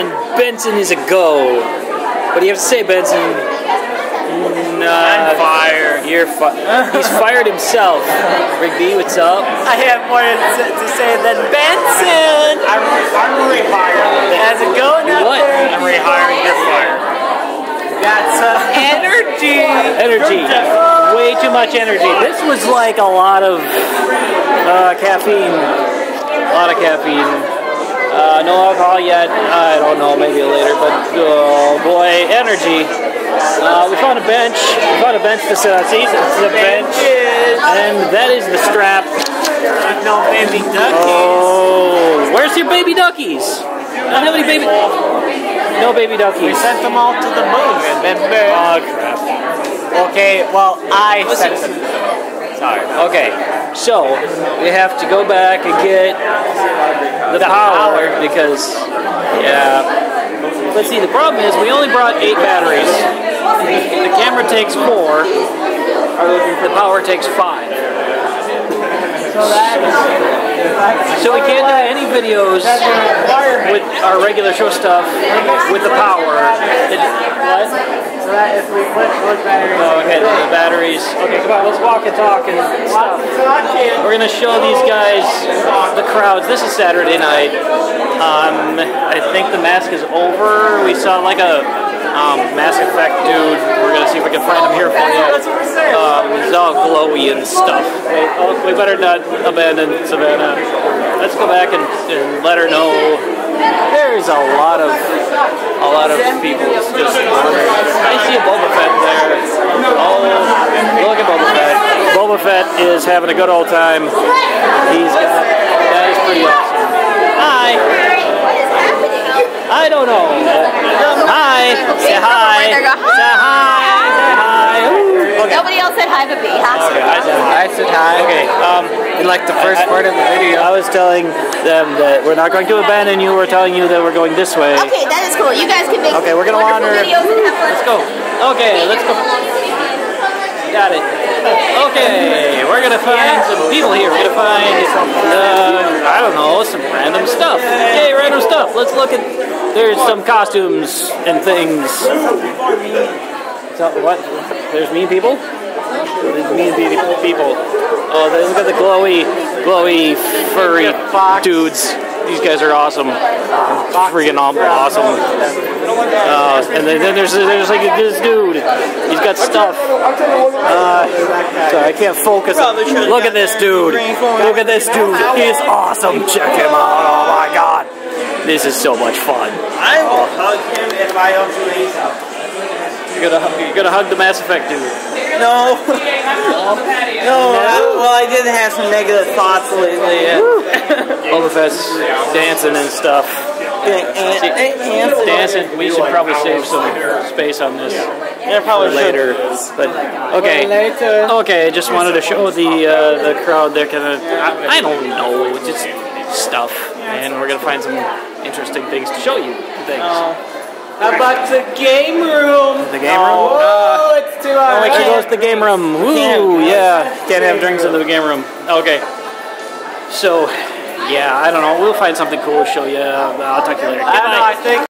and Benson is a go. What do you have to say, Benson? I'm fired. you're fi- He's fired himself. Rigby, what's up? I have more to, to say than Benson. I'm, I'm rehiring. How's it going You up what? there? I'm rehiring. You're fired. That's some energy. Energy. Way too much energy. This was like a lot of uh, caffeine. A lot of caffeine. Uh, no alcohol yet. I don't know, maybe later, but oh boy, energy. Uh, we found a bench. We found a bench to sit on. See, it's the bench. And that is the strap. No baby duckies. Oh, where's your baby duckies? I don't have any baby. No baby duckies. We sent them all to the moon, remember? Oh crap. Okay, well, I sent them. Okay, so we have to go back and get the power because, yeah. Let's see, the problem is we only brought eight batteries. The camera takes four, the power takes five. So we can't do any videos with our regular show stuff with the power. That if we put those batteries. Oh, okay, the batteries. Okay, come on, let's walk and talk and stuff. We're gonna show these guys the crowds. This is Saturday night. Um, I think the mask is over. We saw like a um, Mass Effect dude. We're gonna see if we can find him here for you. That's what we're saying. Um, he's all glowy and stuff. Wait, oh, we better not abandon Savannah. Let's go back and, and let her know. There's a lot of a lot of people just wandering. I see a Boba Fett there. Oh, look at Boba Fett. Boba Fett is having a good old time. He's got that is pretty awesome. Hi. I don't know. Hi. Say hi. Say hi. Say hi. Okay. Nobody else said hi but me, huh? Okay, I said hi. I said hi. Okay. Um, In like the first part of the video. I was telling them that we're not going to abandon you. We're telling you that we're going this way. Okay, that is cool. You guys can make Okay, we're gonna wander. videos and have fun. Let's go. Okay, let's go. Got it. Okay, we're gonna find some people here. We're gonna find, uh, I don't know, some random stuff. Hey, random stuff. Let's look at. There's some costumes and things. So what? There's mean people. There's mean pe- people. Oh, look at the glowy, glowy, furry dudes. These guys are awesome. Freaking awesome. Uh, and then, then there's there's like this dude. He's got stuff. Uh, sorry, I can't focus. Look at this dude. Look at this dude. He's awesome. Check him out. Oh my god. This is so much fun. I will hug him if I don't do anything. You're gonna hug- you're gonna hug the Mass Effect dude. No. no. I, well, I did have some negative thoughts lately. Yeah. Boba Fett's dancing and stuff. Dancing. We should probably save some space on this Yeah, probably for later. But okay. Okay, I just wanted to show the uh, the crowd. They're kind of I, I don't know, just stuff, and we're gonna find some interesting things to show you. Things. About the game room? The game room? Oh, ah. it's too hot. Oh, wait, she goes to the game room. Woo, yeah. Can't have drinks in the game room. Okay. So, yeah, I don't know. We'll find something cool to show you. I'll talk to you later. I Good don't know. I think.